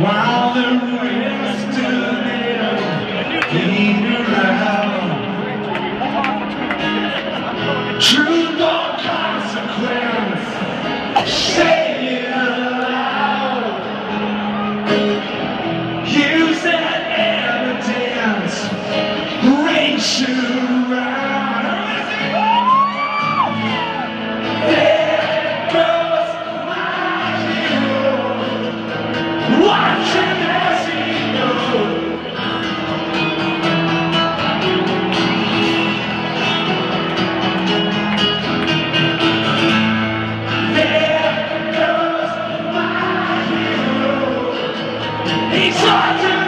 While the rest of them came around or consequence Say it Use that evidence He's